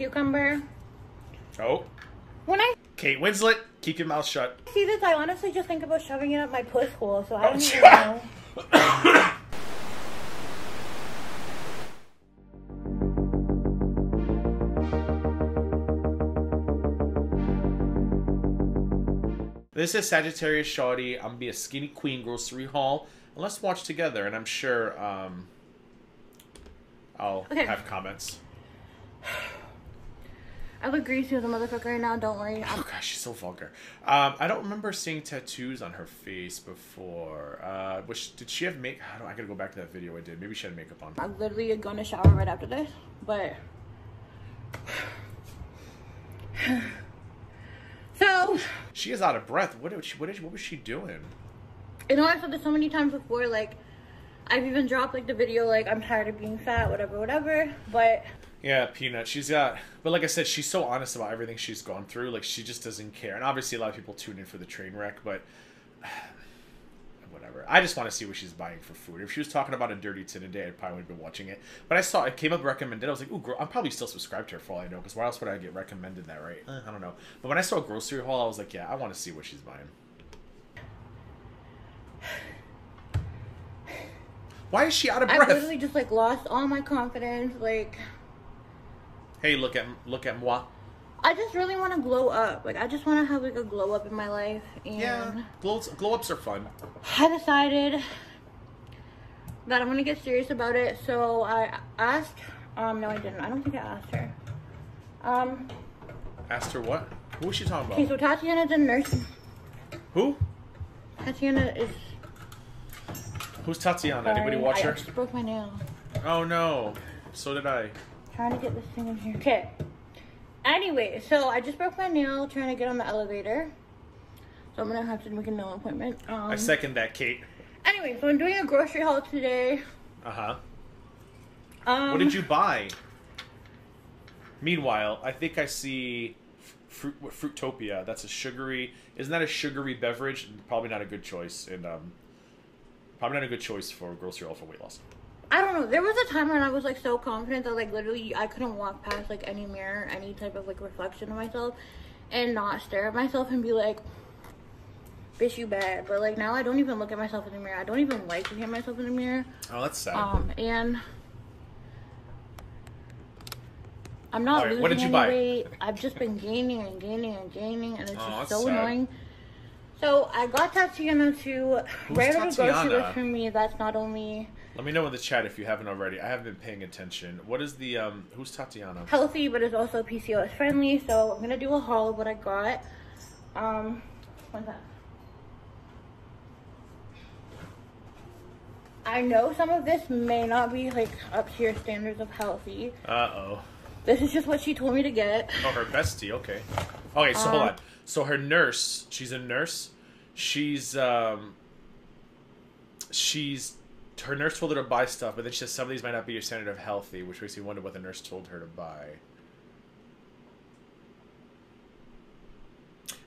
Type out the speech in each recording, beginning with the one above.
cucumber. Oh, When I Kate Winslet, keep your mouth shut. see this, I honestly just think about shoving it up my puss hole. So I Oh, don't even know. This is Sagittarius Shawty. I'm gonna be a skinny queen grocery haul. And let's watch together, and I'm sure um, I'll Okay. have comments. I look greasy as a motherfucker right now. Don't worry. Oh I'm, gosh, she's so vulgar. Um, I don't remember seeing tattoos on her face before. Uh, which did she have make? I don't. I gotta go back to that video I did. Maybe she had makeup on. I'm literally gonna shower right after this. But so She is out of breath. What did she? What did? She, what was she doing? you know I've said this so many times before. Like I've even dropped like the video like I'm tired of being fat, whatever, whatever. But Yeah, Peanut. She's got, but like I said, she's so honest about everything she's gone through. Like she just doesn't care. And obviously, a lot of people tune in for the train wreck, but whatever. I just want to see what she's buying for food. If she was talking about a dirty tin a day, I probably would have been watching it. But I saw it came up recommended. I was like, ooh, gro- I'm probably still subscribed to her for all I know. Because why else would I get recommended that, right? Eh, I don't know. But when I saw a grocery haul, I was like, yeah, I want to see what she's buying. Why is she out of breath? I've literally just like lost all my confidence. Like Hey, look at look at moi. I just really want to glow up. Like I just want to have like a glow up in my life. And Yeah, glow glow ups are fun. I decided that I'm gonna get serious about it. So I asked. Um, no, I didn't. I don't think I asked her. Um, Asked her what? Who was she talking about? okay, so Tatiana's a nurse. Who? Tatiana is. Who's Tatiana? Sorry, Anybody watch I her? actually broke my nail. Oh no. So did I. Trying to get this thing in here. Okay. Anyway, so I just broke my nail trying to get on the elevator. So I'm gonna have to make a nail appointment. Um, I second that, Kate. Anyway, so I'm doing a grocery haul today. Uh huh. Um, What did you buy? Meanwhile, I think I see fruit Fruitopia. That's a sugary. Isn't that a sugary beverage? Probably not a good choice. And um, probably not a good choice for grocery haul for weight loss. I don't know. There was a time when I was like so confident that like literally I couldn't walk past like any mirror, any type of like reflection of myself, and not stare at myself and be like, "Bitch, you bad." But like now I don't even look at myself in the mirror. I don't even like looking at myself in the mirror. Oh, that's sad. Um, and I'm not right, losing what did you any buy? weight. I've just been gaining and gaining and gaining, and it's Oh, just so sad. annoying. So I got Tatiana to Who's write out a grocery list for me. That's not only Let me know in the chat if you haven't already. I haven't been paying attention. What is the um? Who's Tatiana? healthy, but it's also PCOS friendly. So I'm gonna do a haul of what I got. Um, what's that? I know some of this may not be like up to your standards of healthy. Uh oh. This is just what she told me to get. Oh, her bestie. Okay. Okay, so hold Um, on. So her nurse, she's a nurse. She's um. She's her nurse told her to buy stuff, but then she says some of these might not be your standard of healthy, which makes me wonder what the nurse told her to buy.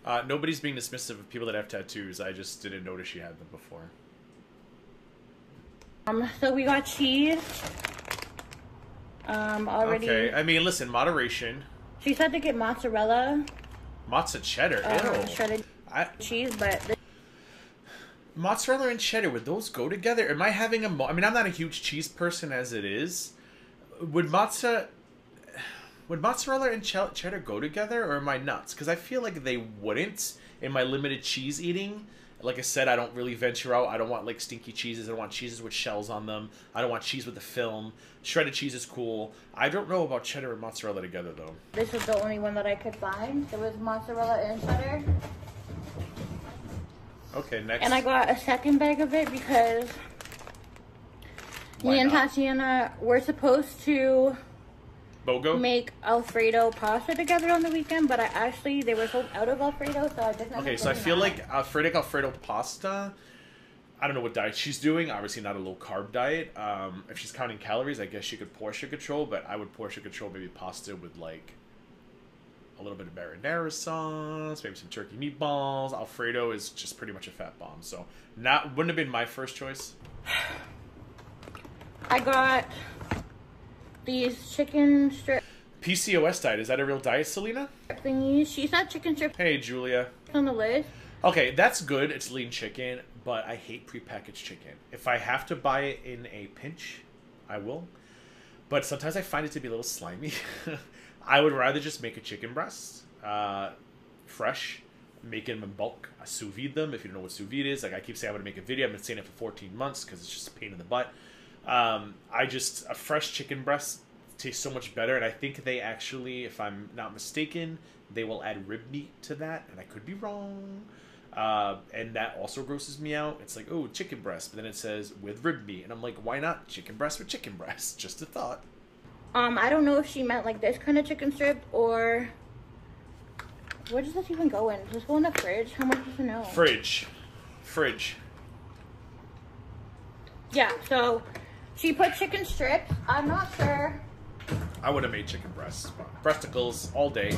Uh, nobody's being dismissive of people that have tattoos. I just didn't notice she had them before. Um, so we got cheese. Um, already. Okay, I mean, listen, moderation. She said to get mozzarella, Mozzarella cheddar. Ew. shredded I, cheese, but mozzarella and cheddar would those go together? Am i having a mo- i mean i'm not a huge cheese person as it is. Would mozza would mozzarella and che- cheddar go together or am i nuts? Because i feel like they wouldn't in my limited cheese eating. Like i said i don't really venture out. I don't want like stinky cheeses. I don't want cheeses with shells on them. I don't want cheese with the film. Shredded cheese is cool. I don't know about cheddar and mozzarella together though. This was the only one that I could find. There was mozzarella and cheddar. Okay next And I got a second bag of it because Why me and not? Tatiana were supposed to bogo make Alfredo pasta together on the weekend, but I actually they were sold out of Alfredo, so I didn't. Okay, so I feel like Alfredo Alfredo pasta. I don't know what diet she's doing. Obviously, not a low carb diet. Um, if she's counting calories, I guess she could portion control, but I would portion control maybe pasta with like a little bit of marinara sauce, maybe some turkey meatballs. Alfredo is just pretty much a fat bomb, so not wouldn't have been my first choice. I got these chicken strips. PCOS diet is that a real diet, Selena? Thingies. She said chicken strips Hey, Julia. on the lid. Okay, that's good. It's lean chicken, but I hate prepackaged chicken. If I have to buy it in a pinch, I will. But sometimes I find it to be a little slimy. I would rather just make a chicken breast, uh, fresh, make them in bulk. I sous vide them. If you don't know what sous vide is, like I keep saying, I'm gonna make a video. I've been saying it for 14 months because it's just a pain in the butt. Um, I just a fresh chicken breast tastes so much better, and I think they actually, if I'm not mistaken, they will add rib meat to that, and I could be wrong. Uh, and that also grosses me out. It's like, oh, chicken breast, but then it says with rib meat, and I'm like, why not chicken breast with chicken breast? Just a thought. Um, I don't know if she meant like this kind of chicken strip or where does this even go in? Does this go in the fridge? How much does it know? Fridge, fridge. Yeah, so she put chicken strips. I'm not sure. I would have made chicken breasts, breasticles all day.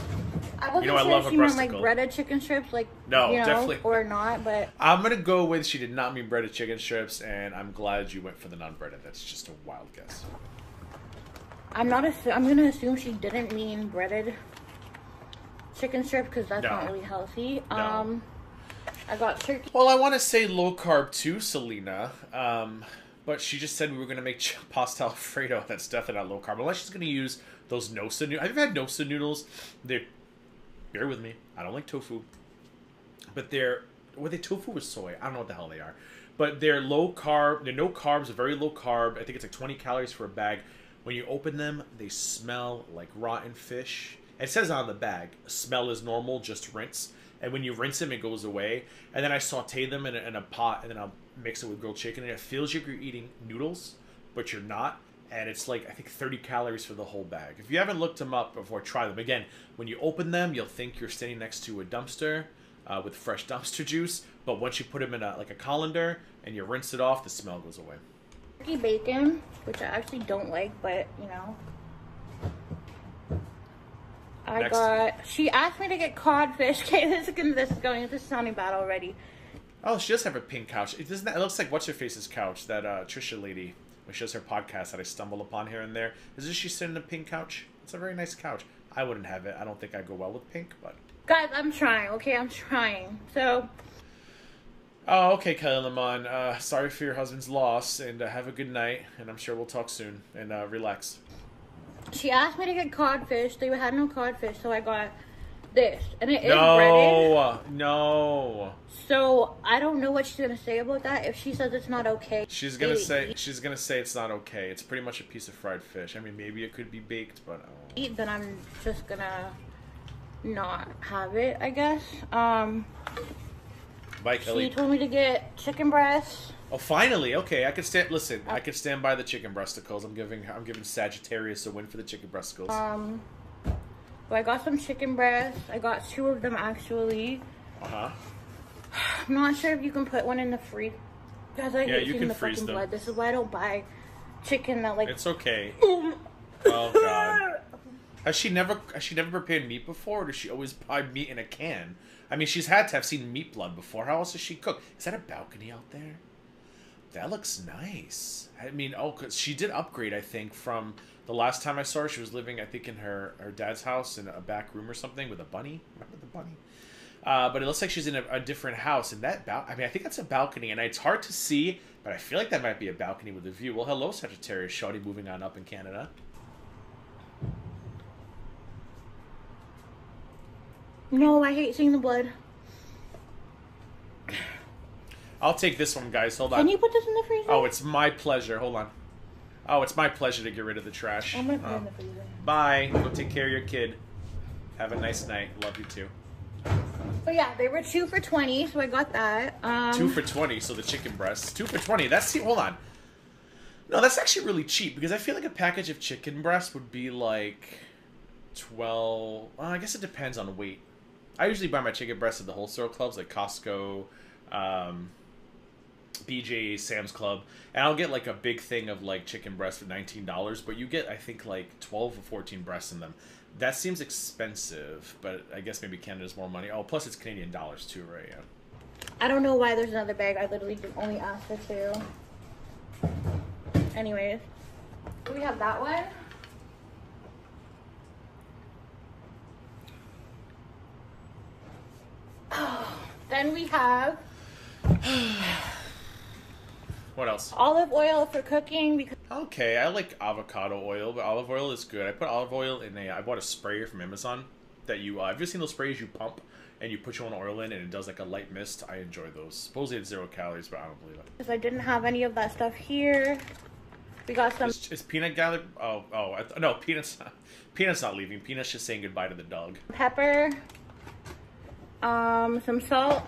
I wasn't You know, I love if a she meant like breaded chicken strips, like No, you know, definitely. or not. But I'm gonna go with she did not mean breaded chicken strips, and I'm glad you went for the non-breaded. That's just a wild guess. I'm not. I'm gonna assume she didn't mean breaded chicken strip because that's No. not really healthy. No. Um, I got turkey. Well, I want to say low carb too, Selena. Um, but she just said we were gonna make ch- pasta alfredo. That's definitely not low carb. Unless she's gonna use those Nosa noodles. Have you had Nosa noodles? They're bear with me. I don't like tofu, but they're were they tofu with soy? I don't know what the hell they are. But they're low carb. They're no carbs. Very low carb. I think it's like 20 calories for a bag. When you open them, they smell like rotten fish. It says on the bag, smell is normal, just rinse. And when you rinse them, it goes away. And then I saute them in a, in a pot, and then I'll mix it with grilled chicken, and it feels like you're eating noodles, but you're not. And it's like I think 30 calories for the whole bag. If you haven't looked them up before, try them. Again, when you open them, you'll think you're standing next to a dumpster uh, with fresh dumpster juice. But once you put them in a, like a colander and you rinse it off, the smell goes away. Turkey bacon, which I actually don't like, but you know. I Next. got. She asked me to get codfish. Okay, this is gonna. This is going. This is sounding bad already. Oh, she does have a pink couch. It doesn't. It looks like what's her face's couch. That uh, Trisha lady, which she does her podcast that I stumble upon here and there. Is this she sitting in a pink couch? It's a very nice couch. I wouldn't have it. I don't think I go well with pink, but. Guys, I'm trying. Okay, I'm trying. So Oh, okay, Kelly Lemon. Uh, sorry for your husband's loss, and uh, have a good night. And I'm sure we'll talk soon. And uh, relax. she asked me to get codfish. They had no codfish, so I got this, and it is breaded. No, no. So I don't know what she's gonna say about that. If she says it's not okay, She's gonna say eat- she's gonna say it's not okay. It's pretty much a piece of fried fish. I mean, maybe it could be baked, but uh, eat, then I'm just gonna not have it. I guess. Um, bye, she told me to get chicken breast. Oh, finally. Okay, I can stand. Listen, I can stand by the chicken breasticles. I'm giving. I'm giving Sagittarius a win for the chicken breasticles. Um, but I got some chicken breast. I got two of them actually. Uh huh. I'm not sure if you can put one in the freeze. Guys, I Yeah, hate you can the freeze fucking them. blood. This is why I don't buy chicken that like. It's okay. Oh God. Has she never? Has she never prepared meat before, or does she always buy meat in a can? I mean, she's had to have seen meat blood before. How else does she cook? Is that a balcony out there? That looks nice. I mean, oh, cause she did upgrade. I think from the last time I saw her, she was living, I think, in her her dad's house in a back room or something with a bunny. Remember the bunny? Uh, but it looks like she's in a, a different house, and that I mean, I think that's a balcony, and it's hard to see, but I feel like that might be a balcony with a view. Well, hello, Sagittarius, Shawty, moving on up in Canada. No, I hate seeing the blood. I'll take this one, guys. Hold on. Can you put this in the freezer? Oh, it's my pleasure. Hold on. Oh, it's my pleasure to get rid of the trash. I'm gonna put it in the freezer. Bye. Go take care of your kid. Have a nice night. Love you too. But yeah, they were two for twenty, so I got that. Um, Two for twenty. So the chicken breasts. Two for twenty. That's see hold on. No, that's actually really cheap because I feel like a package of chicken breasts would be like twelve. Well, I guess it depends on weight. I usually buy my chicken breasts at the wholesale clubs like Costco, um, BJ, Sam's Club, and I'll get like a big thing of like chicken breasts for nineteen dollars. But you get I think like twelve or fourteen breasts in them. That seems expensive, but I guess maybe Canada's more money. Oh, plus it's Canadian dollars too, right? Yeah. I don't know why there's another bag. I literally just only asked for two. Anyways, we have that one. Then we have What else? olive oil for cooking because Okay, I like avocado oil, but olive oil is good. I put olive oil in a. I bought a sprayer from Amazon that you. Uh, have you seen those sprays you pump and you put your own oil in and it does like a light mist? I enjoy those. Supposedly it's zero calories, but I don't believe it. Because I didn't have any of that stuff here. We got some Is, is peanut gallery? Oh, oh, I th- no, peanuts. Peanuts not leaving. Peanuts just saying goodbye to the dog. pepper, um, some salt,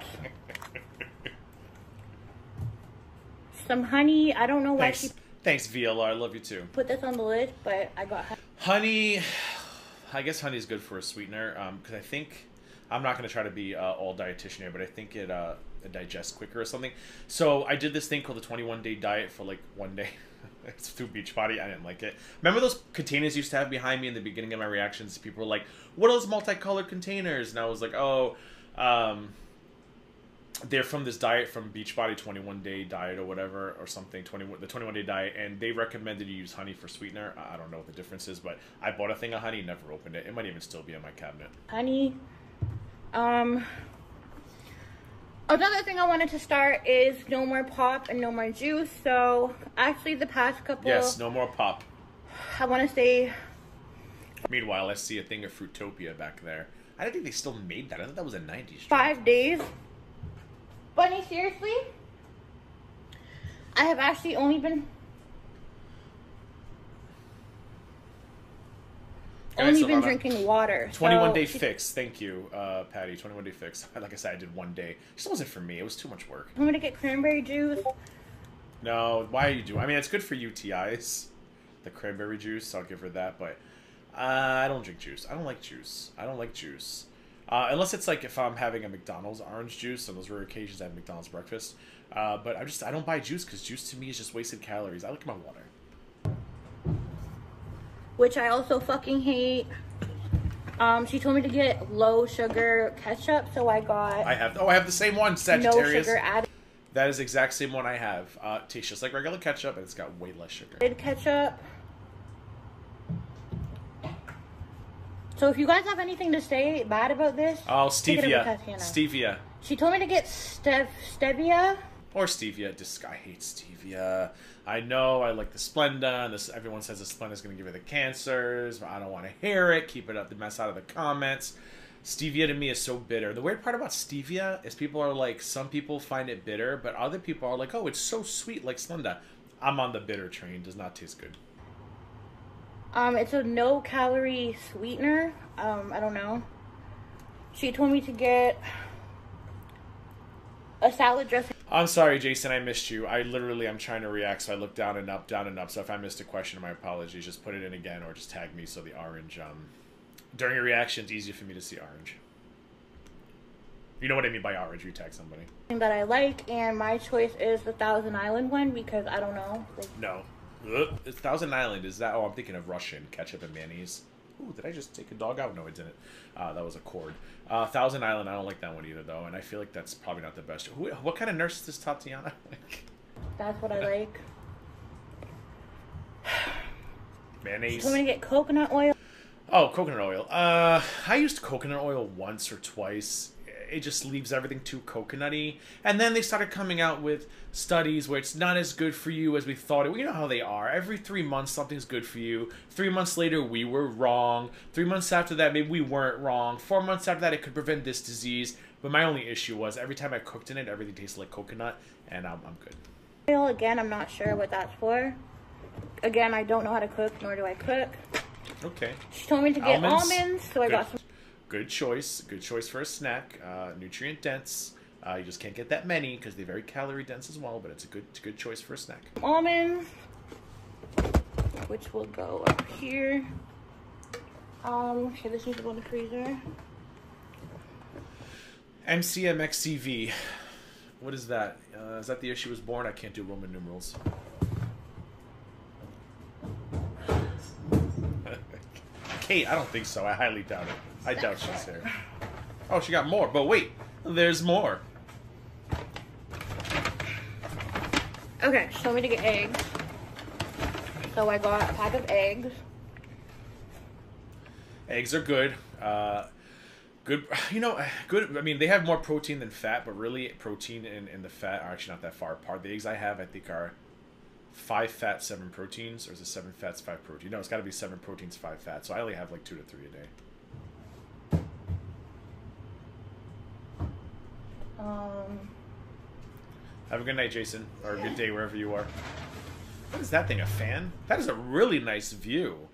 some honey. I don't know why Thanks, she thanks VLR. I love you too. put this on the list, but I got honey. Honey, I guess honey is good for a sweetener because I think I'm not going to try to be uh, all dietitian here, but I think it, uh, it digests quicker or something. So I did this thing called the 21 day diet for like one day. it's through Beachbody. I didn't like it. Remember those containers you used to have behind me in the beginning of my reactions? People were like, "What are those multicolored containers?" And I was like, "Oh." Um, they're from this diet from Beachbody 21 day diet or whatever or something 20 the 21 day diet and they recommended you use honey for sweetener I don't know what the difference is but I bought a thing of honey never opened it it might even still be in my cabinet honey. Um, another thing I wanted to start is no more pop and no more juice. So actually, the past couple, yes no more pop I want to say meanwhile I see a thing of Fruitopia back there I don't think they still made that I thought that was a 90s drink. five days. Bunny, seriously, I have actually only been Okay, only so been drinking water. 21 so day fix thank you uh, Patty 21 day fix like I said I did one day it just wasn't for me it was too much work I'm gonna get cranberry juice. No, why are you doing? I mean, it's good for UTIs, the cranberry juice. I'll give her that, but uh, I don't drink juice. I don't like juice. I don't like juice. Uh, unless it's like if I'm having a McDonald's orange juice, on those rare occasions I have McDonald's breakfast. Uh, but I just I don't buy juice because juice to me is just wasted calories. I like my water. which I also fucking hate. Um, she told me to get low sugar ketchup, so I got I have oh I have the same one no Sagittarius. sugar added that is the exact same one I have. Uh, tastes just like regular ketchup, and it's got way less sugar. ketchup. So if you guys have anything to say bad about this, Oh take it up stevia, stevia. She told me to get stev stevia. Or stevia. This guy hates stevia. I know. I like the Splenda. And this everyone says the Splenda is going to give you the cancers. But I don't want to hear it. Keep it up the mess out of the comments. Stevia to me is so bitter. The weird part about stevia is people are like, some people find it bitter, but other people are like, oh, it's so sweet, like Splenda. I'm on the bitter train. Does not taste good. Um, it's a no calorie sweetener. Um, I don't know. She told me to get a salad dressing. I'm sorry, Jason. I missed you. I literally, I'm trying to react, so I look down and up, down and up. So if I missed a question, my apologies. Just put it in again, or just tag me so the orange. Um, during your reaction, it's easier for me to see orange. You know what I mean by orange? You tag somebody. that I like, and my choice is the Thousand Island one because I don't know. Like, No. It's Thousand Island. Is that? Oh, I'm thinking of Russian ketchup and mayonnaise. Ooh, did I just take a dog out? No, I didn't. Uh, that was a cord. Uh, Thousand Island. I don't like that one either, though, and I feel like that's probably not the best. Who, what kind of nurse is this Tatiana? that's what I like. mayonnaise. I'm gonna get coconut oil. Oh, coconut oil. Uh, I used coconut oil once or twice. It just leaves everything too coconutty. And then they started coming out with studies where it's not as good for you as we thought it. You know how they are. Every three months, something's good for you. Three months later, we were wrong. Three months after that, maybe we weren't wrong. Four months after that, it could prevent this disease. But my only issue was every time I cooked in it, everything tasted like coconut, and I'm, I'm good. Oil again, I'm not sure what that's for. Again, I don't know how to cook, nor do I cook. Okay. She told me to get Almonds? almonds, so I Good. got some. Good choice. Good choice for a snack. Uh, nutrient dense. Uh, you just can't get that many because they're very calorie dense as well. But it's a good, it's a good choice for a snack. almonds, which will go up here. Um, okay, this needs to go in the freezer. MCMXCV. What is that? Uh, is that the year she was born? I can't do Roman numerals. Kate, I don't think so. I highly doubt it. I doubt she's there. Oh, she got more. But wait, there's more. Okay, she told me to get eggs. So I got a pack of eggs. Eggs are good. Uh, Good, you know, good. I mean, they have more protein than fat, but really, protein and, and the fat are actually not that far apart. The eggs I have, I think, are five fat, seven proteins, or is it seven fats, five protein? No, it's got to be seven proteins, five fats. So I only have like two to three a day. Um, Have a good night, Jason, or a good day wherever you are. What is that thing? A fan? That is a really nice view.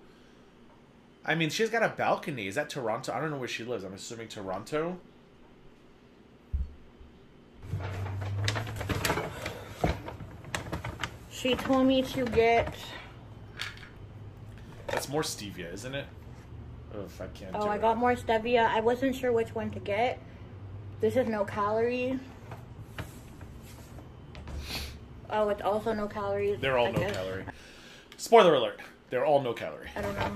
I mean, she's got a balcony. Is that Toronto? I don't know where she lives. I'm assuming Toronto. she told me to get. That's more stevia, isn't it? Ugh, I can't. Oh, I it. got more stevia. I wasn't sure which one to get. This is no calories. Oh, it's also no calories. They're all I no guess. calorie. Spoiler alert. They're all no calorie. I don't know.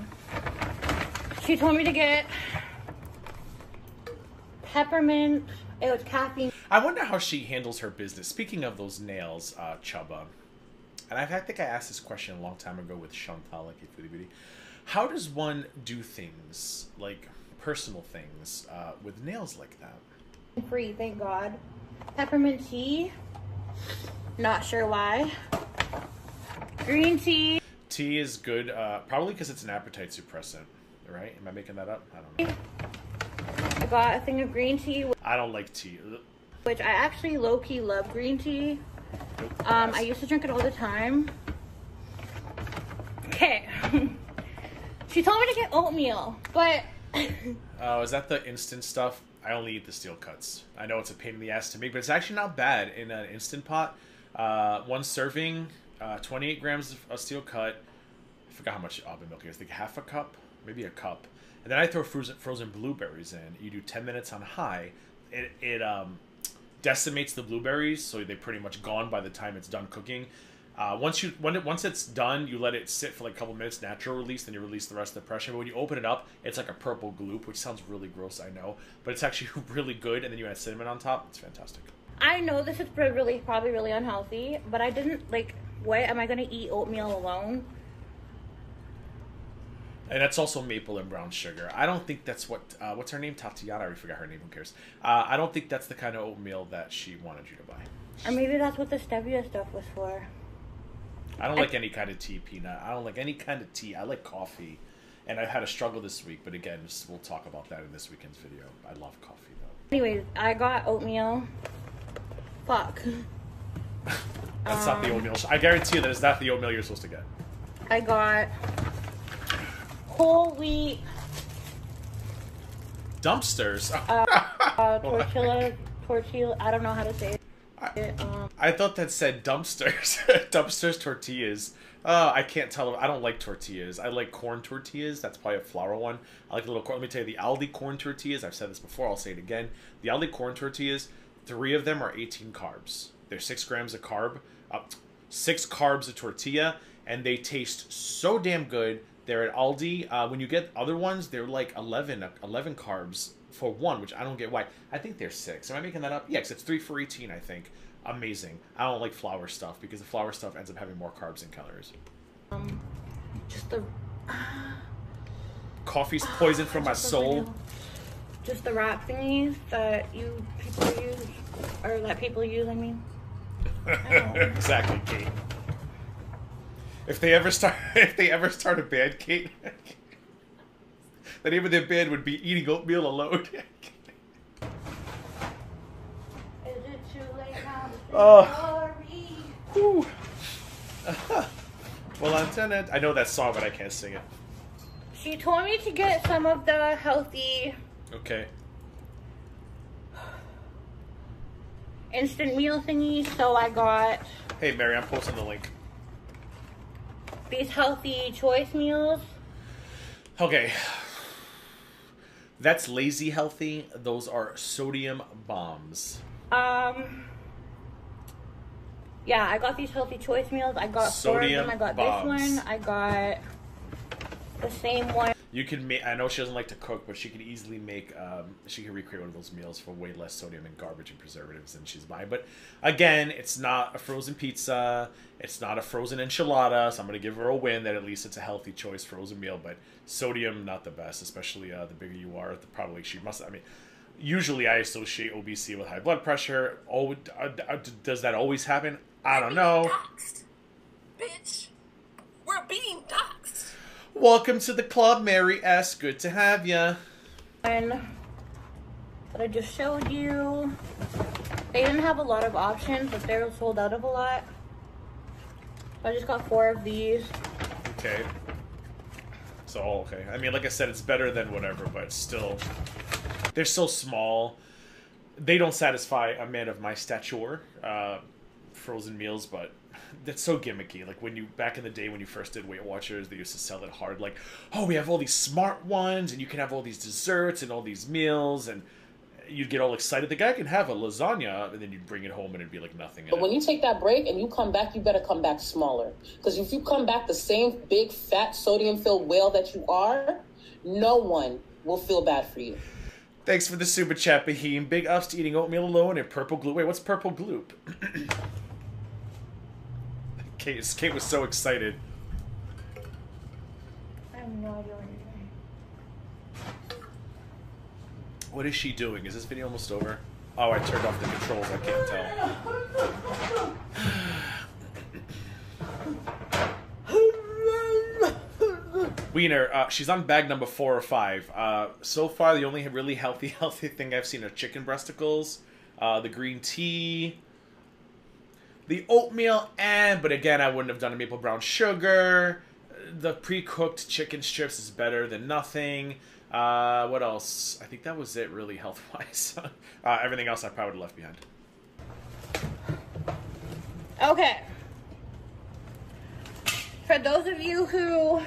She told me to get peppermint. It was caffeine. I wonder how she handles her business. Speaking of those nails, uh, Chuba, and I've, think I asked this question a long time ago with Chantal, like a Foodie Beauty. How does one do things, like personal things, uh, with nails like that? Free, thank God. Peppermint tea. Not sure why. Green tea. Tea is good, uh, probably because it's an appetite suppressant, right? Am I making that up? I don't know. I got a thing of green tea, I don't like tea. Which I actually low key love green tea. Nope. Um, I used to drink it all the time. Okay. she told me to get oatmeal, but Oh, is that the instant stuff? I only eat the steel cuts. I know it's a pain in the ass to make, but it's actually not bad in an instant pot. Uh, one serving, uh, 28 grams of, steel cut. I forgot how much almond milk is. I think half a cup, maybe a cup. And then I throw frozen, frozen blueberries in. You do 10 minutes on high. It, it um, decimates the blueberries, so they're pretty much gone by the time it's done cooking. Uh, once you when it, once it's done, you let it sit for like a couple minutes, natural release, then you release the rest of the pressure. But when you open it up, it's like a purple gloop, which sounds really gross, I know, but it's actually really good. And then you add cinnamon on top; it's fantastic. I know this is really probably really unhealthy, but I didn't like. What am I gonna eat oatmeal alone? And that's also maple and brown sugar. I don't think that's what uh, what's her name, Tatiana. I already forgot her name. Who cares? Uh, I don't think that's the kind of oatmeal that she wanted you to buy. Or maybe that's what the stevia stuff was for. I don't like any kind of tea, peanut. I don't like any kind of tea. I like coffee, and I've had a struggle this week. But again, we'll talk about that in this weekend's video. I love coffee though. Anyways, I got oatmeal. Fuck. That's not the oatmeal. I guarantee you that is not the oatmeal you're supposed to get. I got whole wheat Dempster's. uh, tortilla. Tortilla. I don't know how to say it. Um, I thought that said dumpsters. dumpsters tortillas. Uh, I can't tell. I don't like tortillas. I like corn tortillas. That's probably a flour one. I like a little corn. Let me tell you, the Aldi corn tortillas. I've said this before. I'll say it again. The Aldi corn tortillas. Three of them are 18 carbs. They're six grams of carb. Uh, six carbs a tortilla, and they taste so damn good. They're at Aldi. Uh, when you get other ones, they're like 11, 11 carbs for one, which I don't get why. I think they're six. Am I making that up? Yeah, 'cause it's three for 18, I think. Amazing. I don't like flour stuff because the flour stuff ends up having more carbs and calories. um, just the Coffee's poison for my soul. Just the wrap thingies that you people use, or that people use. I mean, exactly, Kate. If they ever start, if they ever start a band, Kate, the name of their band would be "Eating Oatmeal Alone." is it too late now to say Oh. Whew. well, Lieutenant, I know that song, but I can't sing it. She told me to get some of the healthy Okay. instant meal thingies, so I got Hey, Mary, I'm posting the link. these healthy choice meals. Okay. That's lazy healthy. Those are sodium bombs. Um, yeah, I got these healthy choice meals. I got four of Sodium them. I got bombs. this one. I got the same one. You can make. I know she doesn't like to cook, but she could easily make. Um, she can recreate one of those meals for way less sodium and garbage and preservatives than she's buying. But again, it's not a frozen pizza. It's not a frozen enchilada. So I'm gonna give her a win that at least it's a healthy choice frozen meal. But sodium not the best, especially uh, the bigger you are. The, probably she must. I mean, usually I associate obesity with high blood pressure. Oh, does that always happen? I don't know. Doxed. Bitch, we're being doxed. Welcome to the club, Mary S. Good to have you. And that I just showed you. They didn't have a lot of options, but they were sold out of a lot. I just got four of these. Okay. So okay. I mean, like I said, it's better than whatever, but still, they're so small. They don't satisfy a man of my stature. Uh, frozen meals, but that's so gimmicky. Like when you back in the day when you first did Weight Watchers, they used to sell it hard. Like, oh, we have all these smart ones, and you can have all these desserts and all these meals, and you'd get all excited. The guy can have a lasagna, and then you'd bring it home, and it'd be like nothing. in But it. when you take that break and you come back, you better come back smaller. Because if you come back the same big, fat, sodium filled whale that you are, no one will feel bad for you. Thanks for the super chat, Bahim. Big ups to eating oatmeal alone and purple glue. Wait, what's purple gloop? Kate, Kate was so excited. I have no idea what you're doing. What is she doing? Is this video almost over? Oh, I turned off the controls. I can't tell. Wiener, uh, she's on bag number four or five. Uh, so far, the only really healthy, healthy thing I've seen are chicken breasticles, uh, the green tea, the oatmeal, and but again, I wouldn't have done a maple brown sugar. The pre-cooked chicken strips is better than nothing. Uh, what else? I think that was it, really health-wise. uh, everything else I probably would have left behind. Okay. For those of you who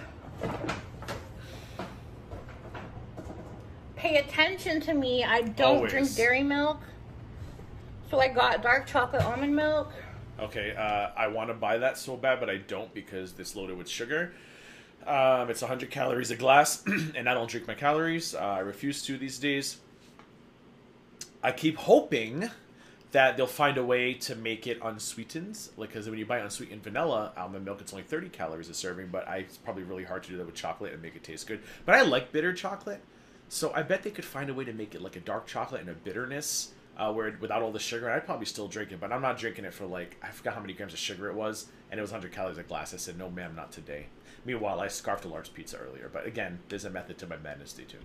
pay attention to me, I don't Always. drink dairy milk. So I got dark chocolate almond milk. Okay, uh, I want to buy that so bad, but I don't because it's loaded with sugar. Um, it's 100 calories a glass, and I don't drink my calories. Uh, I refuse to these days. I keep hoping that they'll find a way to make it unsweetened. Like, because when you buy unsweetened vanilla almond milk, it's only 30 calories a serving, but I, it's probably really hard to do that with chocolate and make it taste good. But I like bitter chocolate, so I bet they could find a way to make it like a dark chocolate and a bitterness uh, where without all the sugar, I'd probably still drink it, but I'm not drinking it for like I forgot how many grams of sugar it was, and it was 100 calories a glass. I said, no, ma'am, not today. Meanwhile, I scarfed a large pizza earlier, but again, there's a method to my madness. Stay tuned.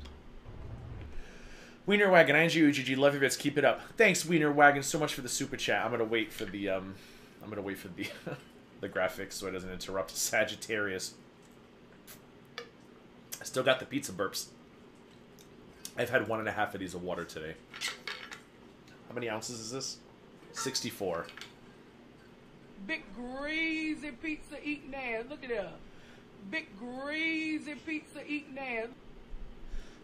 Wiener Wagon, ING UGG, love your bits, keep it up. Thanks, Wiener Wagon, so much for the super chat. I'm gonna wait for the um, I'm gonna wait for the the graphics so it doesn't interrupt Sagittarius. I still got the pizza burps. I've had one and a half of these of water today. How many ounces is this? 64. Big greasy pizza eating ass. Look at that. Big greasy pizza eating ass.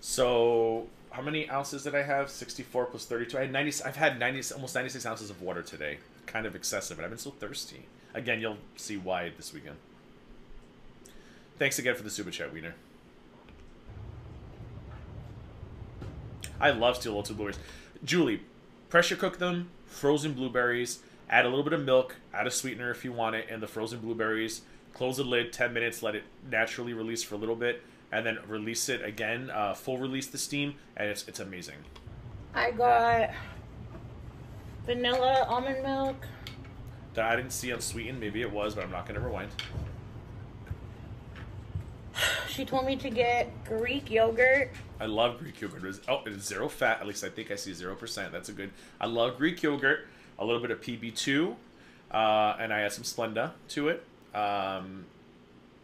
So, how many ounces did I have? 64 plus 32. I had 90. I've had 90, almost 96 ounces of water today. Kind of excessive, and I've been so thirsty. Again, you'll see why this weekend. Thanks again for the super chat, Wiener. I love steel lotus blueberries. Julie, pressure cook them, frozen blueberries, add a little bit of milk, add a sweetener if you want it, and the frozen blueberries. Close the lid, 10 minutes, let it naturally release for a little bit, and then release it again, uh, full release the steam, and it's, it's amazing. I got vanilla almond milk. That I didn't see unsweetened, maybe it was, but I'm not going to rewind. She told me to get Greek yogurt. I love Greek yogurt. It's, oh, it's zero fat. At least I think I see zero percent. That's a good. I love Greek yogurt. A little bit of PB2, uh, and I add some Splenda to it. Um,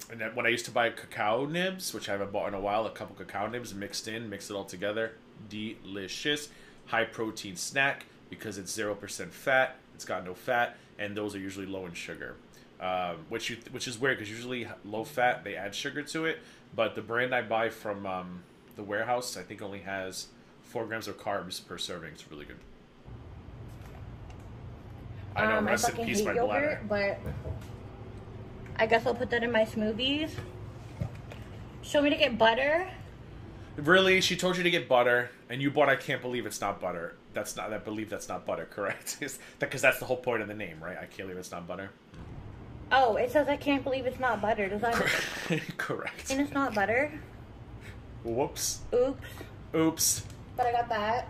and then when I used to buy cacao nibs, which I haven't bought in a while, a couple cacao nibs mixed in, mix it all together. Delicious, high protein snack because it's zero percent fat. It's got no fat, and those are usually low in sugar. Um, which you, which is weird because usually low fat they add sugar to it, but the brand I buy from um, the warehouse I think only has four grams of carbs per serving. It's really good. I know, um, I rest in peace, my yogurt, bladder. but I guess I'll put that in my smoothies. Show me to get butter. Really, she told you to get butter, and you bought. I can't believe it's not butter. That's not. I believe that's not butter. Correct? Because that's the whole point of the name, right? I can't believe it's not butter. Oh, it says I can't believe it's not butter. Does that Correct. and it's not butter? Whoops. Oops. Oops. But I got that.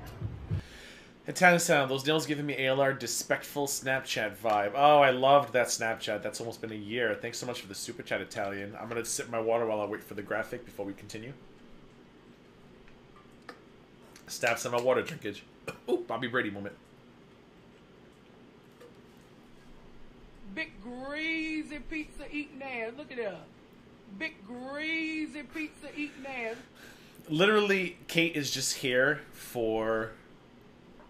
Italian sound. Those nails giving me ALR disrespectful Snapchat vibe. Oh, I loved that Snapchat. That's almost been a year. Thanks so much for the super chat, Italian. I'm gonna sip my water while I wait for the graphic before we continue. Stab some of my water drinkage. Ooh, Bobby Brady moment. Big greasy pizza eating ass. Look at that. Big greasy pizza eating ass. Literally, Kate is just here for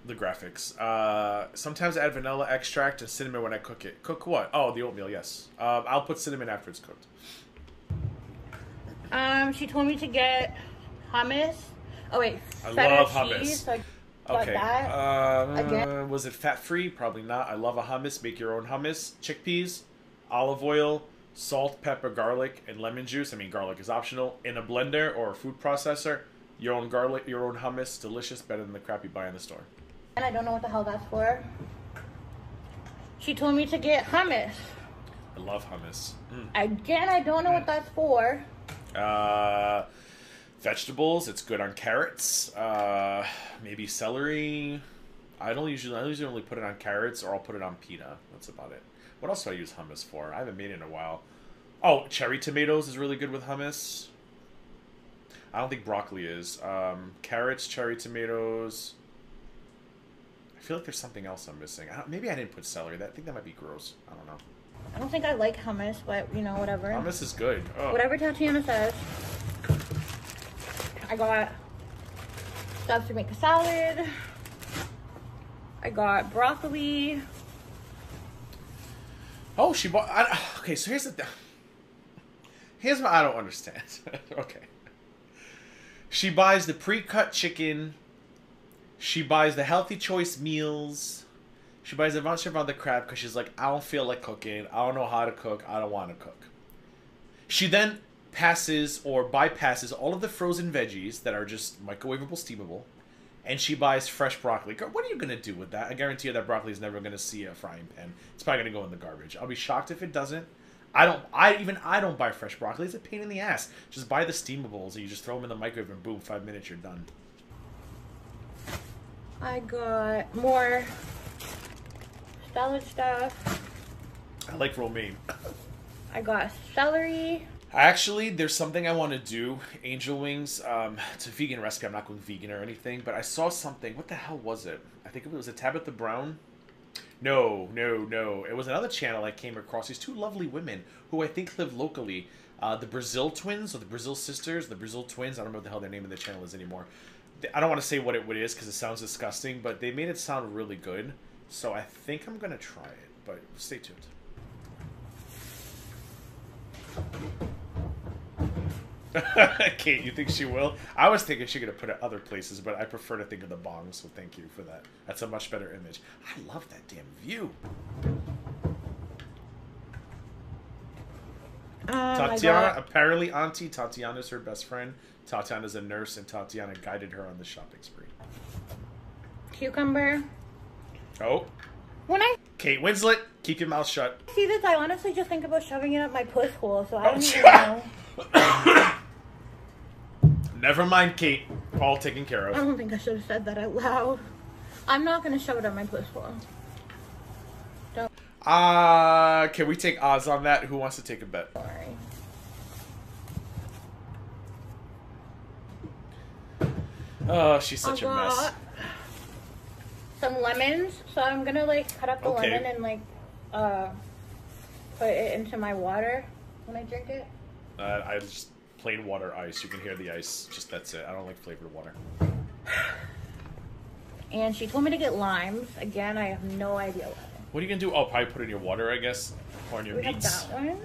the graphics. Uh, sometimes I add vanilla extract and cinnamon when I cook it. Cook what? Oh, the oatmeal. Yes. Um, I'll put cinnamon after it's cooked. Um, she told me to get hummus. Oh wait, I feta love hummus. cheese. So I Okay. that. Uh, Again? was it fat free? Probably not. I love a hummus. Make your own hummus. Chickpeas, olive oil, salt, pepper, garlic, and lemon juice. I mean, garlic is optional. In a blender or a food processor. Your own garlic, your own hummus. Delicious. Better than the crap you buy in the store. and I don't know what the hell that's for. She told me to get hummus. I love hummus. Mm. Again, I don't know what that's for. Uh, vegetables. It's good on carrots. Uh, maybe celery. I don't usually. I usually only put it on carrots, or I'll put it on pita. That's about it. What else do I use hummus for? I haven't made it in a while. Oh, cherry tomatoes is really good with hummus. I don't think broccoli is. Um, carrots, cherry tomatoes. I feel like there's something else I'm missing. I don't, maybe I didn't put celery. That I think that might be gross. I don't know. I don't think I like hummus, but you know, whatever. Hummus is good. Oh. Whatever Tatiana says. I got stuff to make a salad. I got broccoli. Oh, she bought. I, okay, so here's the thing. Here's what I don't understand. okay. She buys the pre-cut chicken. She buys the healthy choice meals. She buys a bunch of other crap because she's like, I don't feel like cooking. I don't know how to cook. I don't want to cook. She then passes or bypasses all of the frozen veggies that are just microwavable, steamable, and she buys fresh broccoli. What are you gonna do with that? I guarantee you that broccoli is never gonna see a frying pan. It's probably gonna go in the garbage. I'll be shocked if it doesn't. I don't. I even I don't buy fresh broccoli. It's a pain in the ass. Just buy the steamables and you just throw them in the microwave and boom, five minutes you're done. I got more salad stuff. I like romaine. I got celery. Actually, there's something I want to do. Angel wings. Um, it's a vegan recipe. I'm not going vegan or anything, but I saw something. What the hell was it? I think it was a Tabitha Brown. No, no, no. It was another channel I came across. These two lovely women who I think live locally. Uh, the Brazil twins or the Brazil sisters, the Brazil twins. I don't know what the hell their name of the channel is anymore. I don't want to say what it, is because it sounds disgusting, but they made it sound really good. So I think I'm gonna try it. But stay tuned. Kate, you think she will? I was thinking she could have put it other places, but I prefer to think of the bong, so thank you for that. That's a much better image. I love that damn view. Um, I Tatiana, apparently Auntie Tatiana's her best friend. Tatiana's a nurse, and Tatiana guided her on the shopping spree. cucumber. Oh, When I Kate Winslet, keep your mouth shut. see this, I honestly just think about shoving it up my puss hole, so I don't Oh, even know. Never mind, Kate. All taken care of. I don't think I should have said that out loud. I'm not gonna show it on my puss hole. Don't Uh, can we take odds on that? Who wants to take a bet? worry. Oh, she's such a mess. some lemons, so I'm gonna like cut up the Okay. lemon and like uh put it into my water when I drink it. Uh, I just plain water ice. You can hear the ice. Just that's it. I don't like flavored water. And she told me to get limes. Again, I have no idea why. What are you gonna do? Oh, probably put it in your water, I guess, or in your We have meats. that one.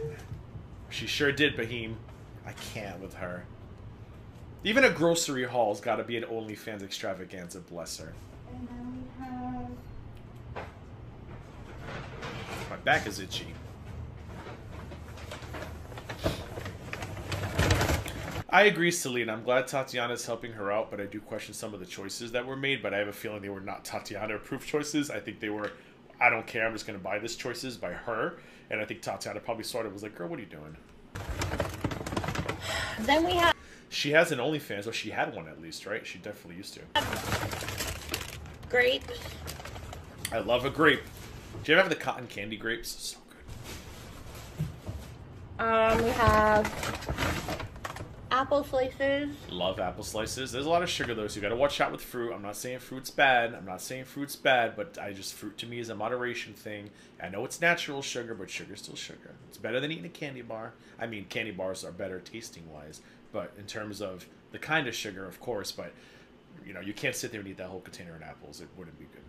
She sure did, Bahim. I can't with her. Even a grocery haul's got to be an OnlyFans extravaganza. Bless her. And then we have My back is itchy. I agree, Selena. I'm glad Tatiana's helping her out, but I do question some of the choices that were made. But I have a feeling they were not Tatiana approved choices. I think they were, I don't care, I'm just going to buy this choices by her. And I think Tatiana probably sort of was like, girl, what are you doing? Then we have She has an OnlyFans, or she had one at least, right? She definitely used to. Grape. I love a grape. Do you ever have the cotton candy grapes? So good. Um, we have apple slices. Love apple slices. There's a lot of sugar though, so you gotta watch out with fruit. I'm not saying fruit's bad. I'm not saying fruit's bad, but I just fruit to me is a moderation thing. I know it's natural sugar, but sugar's still sugar. It's better than eating a candy bar. I mean, candy bars are better tasting wise, but in terms of the kind of sugar, of course. But you know, you can't sit there and eat that whole container of apples. It wouldn't be good.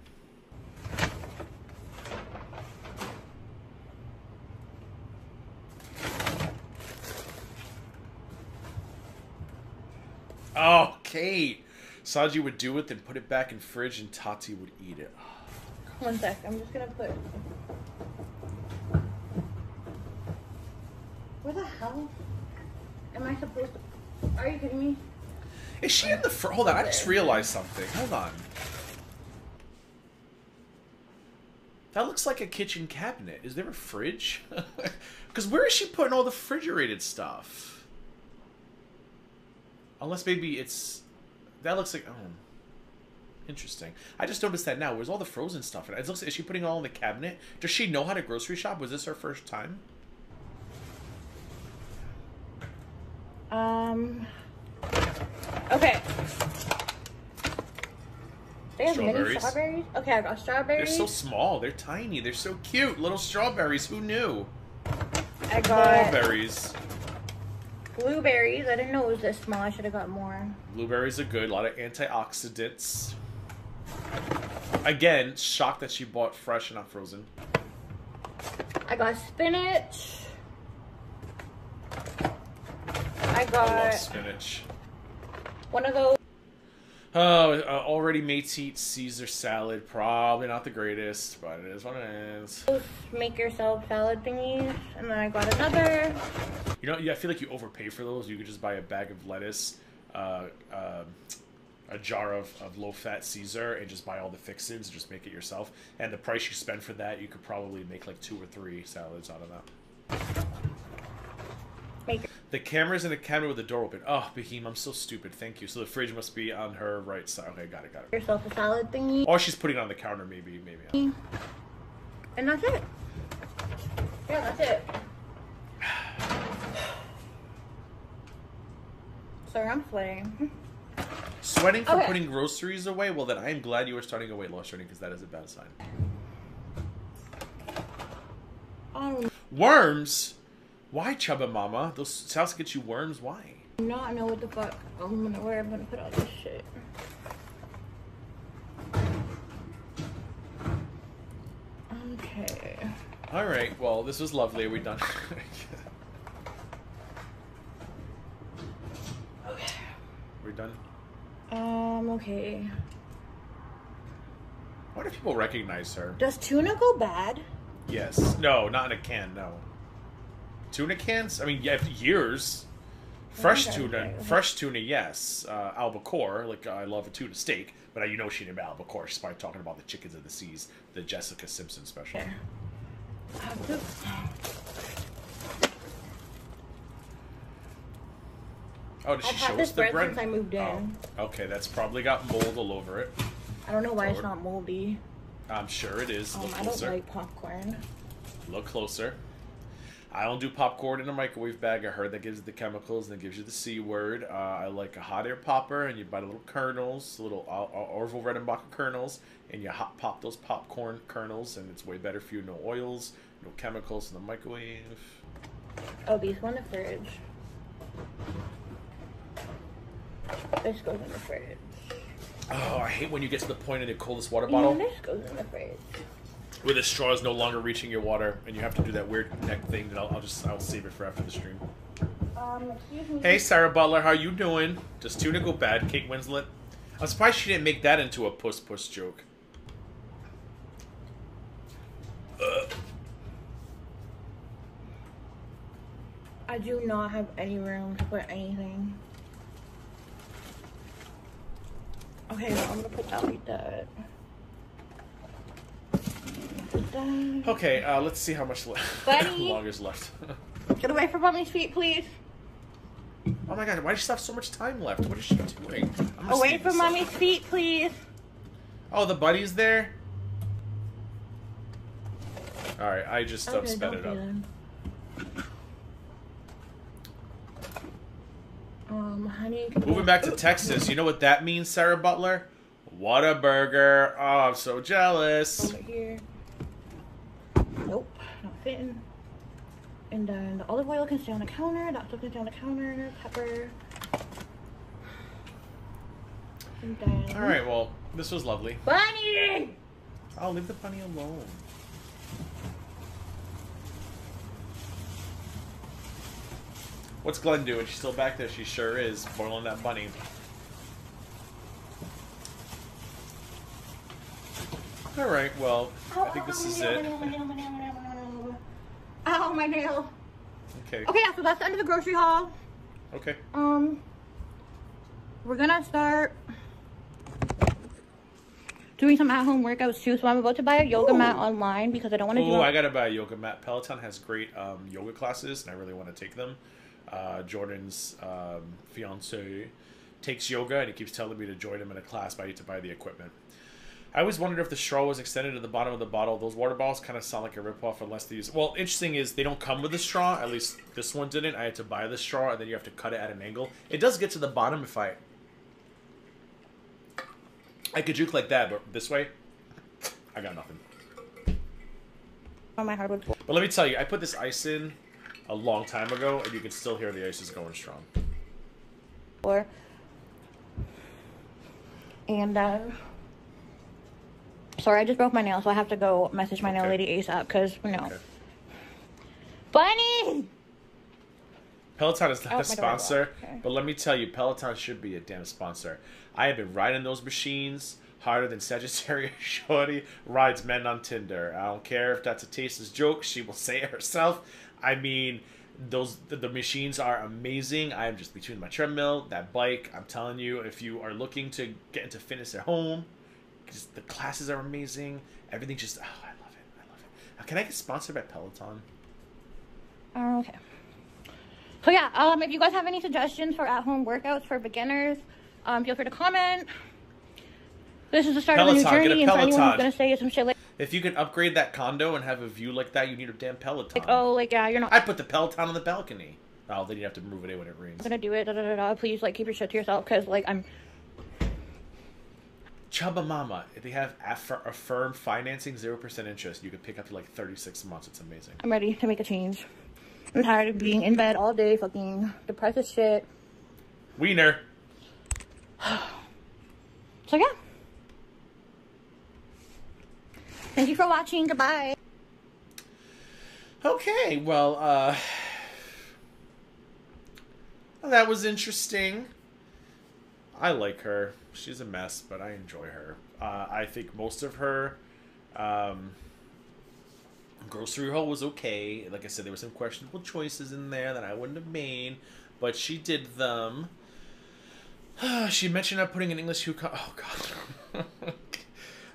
Oh, Kate. Saji would do it, then put it back in fridge, and Tati would eat it. One sec. I'm just gonna put. Where the hell am I supposed to? Are you kidding me? Is she in the fr- Hold on, I just realized something. Hold on. That looks like a kitchen cabinet. Is there a fridge? Because where is she putting all the refrigerated stuff? Unless maybe it's. That looks like. Oh. Interesting. I just noticed that now. Where's all the frozen stuff? It looks. Is she putting it all in the cabinet? Does she know how to grocery shop? Was this her first time? Um. Okay. They have mini Strawberries. strawberries. Okay, I got strawberries. They're so small. They're tiny. They're so cute. Little strawberries. Who knew? I got Strawberries. Blueberries. I didn't know it was this small. I should have got more. Blueberries are good. A lot of antioxidants. Again, shocked that she bought fresh and not frozen. I got spinach. I I got love spinach. one of those. Oh, uh, already Mateat Caesar salad. Probably not the greatest, but it is what it is. make yourself salad thingies, and then I got another. You know, yeah, I feel like you overpay for those. You could just buy a bag of lettuce, uh, um a jar of, of low fat Caesar, and just buy all the fixins. And just make it yourself. And the price you spend for that, you could probably make like two or three salads out of that. Make The camera's in the cabinet with the door open. Oh, Beheem, I'm so stupid. Thank you. So the fridge must be on her right side. Okay, got it, got it. yourself a salad thingy, Or she's putting it on the counter, maybe, maybe. and that's it. Yeah, that's it. Sorry, I'm sweating. Sweating for Okay. putting groceries away? Well, then I am glad you are starting a weight loss journey because that is a bad sign. I Worms? Why, Chubba Mama? Those sounds get you worms. Why? I do not know what the fuck I'm gonna where I'm gonna put all this shit. Okay. All right. Well, this was lovely. Are we done? We're done. Um. Okay. Why do people recognize her? Does tuna go bad? Yes. No, not in a can. No. Tuna cans? I mean, yeah, years. Fresh tuna, fresh tuna, yes. Uh, albacore, like I love a tuna steak, but uh, you know she didn't albacore. She's probably talking about the chickens of the seas, the Jessica Simpson special. I to- Oh, did she show us the bread bread? since I moved in. Oh, okay, that's probably got mold all over it. I don't know why it's not moldy. I'm sure it is. Um, Look I don't closer. like popcorn. Look closer. I don't do popcorn in a microwave bag. I heard that gives you the chemicals and it gives you the C word. Uh, I like a hot air popper, and you buy the little kernels, little Or- Or- Orville Redenbacher kernels, and you hot pop those popcorn kernels, and it's way better for you. No oils, no chemicals in the microwave. Oh, these go in the fridge. This goes in the fridge. Oh, I hate when you get to the point in the coldest water And bottle this goes in the fridge where the straw is no longer reaching your water, and you have to do that weird neck thing that I'll, I'll just I'll save it for after the stream. Um, hey, Sarah Butler, how you doing? Does tuna go bad? Kate Winslet. I'm surprised she didn't make that into a puss puss joke. I do not have any room to put anything. Okay, well, I'm gonna put that like that. Put that. Okay, uh, let's see how much le- Buddy. longer is left. Get away from mommy's feet, please. oh my god, why does she have so much time left? What is she doing? I'm gonna Away speed from this up. mommy's feet, please. Oh, the buddy's there? Alright, I just uh, sped it up. do. Um, honey. Moving back to Texas, you know what that means, Sarah Butler? What a burger. Oh, I'm so jealous. Over here. Nope, not fitting. And then the olive oil can stay on the counter. That stuff can stay on the counter. Pepper. And then. Alright, well, this was lovely. Bunny! I'll leave the bunny alone. What's Glenn doing? She's still back there. She sure is. Boiling that bunny. Alright, well, I think this is it. Ow, my nail. Okay. Okay, yeah, so that's the end of the grocery haul. Okay. Um, we're gonna start doing some at-home workouts too. So I'm about to buy a yoga mat online because I don't want to do. Oh, I gotta buy a yoga mat. Peloton has great um, yoga classes, and I really want to take them. Uh, Jordan's um, fiance takes yoga, and he keeps telling me to join him in a class, but I need to buy the equipment. I always wondered if the straw was extended to the bottom of the bottle. Those water bottles kind of sound like a ripoff unless these. Well, interesting is they don't come with a straw. At least this one didn't. I had to buy the straw, and then you have to cut it at an angle. It does get to the bottom if I. I could juke like that, but this way, I got nothing. on my hardwood. But let me tell you, I put this ice in a long time ago, and you can still hear the ice is going strong. Or. And uh, sorry, I just broke my nail, so I have to go message my nail Okay. lady ASAP because you know. Okay. Bunny. Peloton is not Oh, a sponsor, Okay. but let me tell you, Peloton should be a damn sponsor. I have been riding those machines harder than Sagittarius Shawty rides men on Tinder. I don't care if that's a tasteless joke; she will say it herself. I mean, those the, the machines are amazing. I am just between my treadmill, that bike. I'm telling you, if you are looking to get into fitness at home, because the classes are amazing. Everything just oh, I love it. I love it. Uh, Can I get sponsored by Peloton? Okay. So yeah, um, if you guys have any suggestions for at-home workouts for beginners, um, feel free to comment. This is the start of a new Peloton, get a journey, and for anyone who's gonna say some shit like, If you can upgrade that condo and have a view like that, you need a damn Peloton. like oh, like yeah, you're not I put the Peloton on the balcony. Oh, then you have to move it in when it rains. I'm gonna do it. Da, da, da, da. Please, like, keep your shit to yourself, because like I'm. Chubba Mama, if they have affir- affirm financing, zero percent interest. You could pick up to like thirty six months. It's amazing. I'm ready to make a change. I'm tired of being in bed all day, fucking depressed as shit. Wiener. So yeah. Thank you for watching. Goodbye. Okay, well, uh, that was interesting. I like her. She's a mess, but I enjoy her. Uh, I think most of her um, grocery haul was okay. Like I said, there were some questionable choices in there that I wouldn't have made, but she did them. she mentioned not putting an English who. Oh God.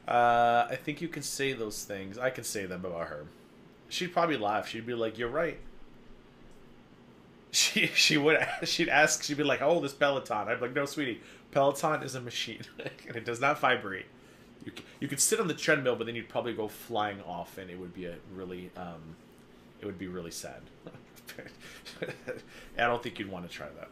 uh, I think you can say those things. I can say them about her. She'd probably laugh. She'd be like, "You're right." She she would she'd ask. She'd be like, "Oh, this Peloton." I'd be like, "No, sweetie, Peloton is a machine, and it does not vibrate. You you could sit on the treadmill, but then you'd probably go flying off, and it would be a really um, it would be really sad. I don't think you'd want to try that.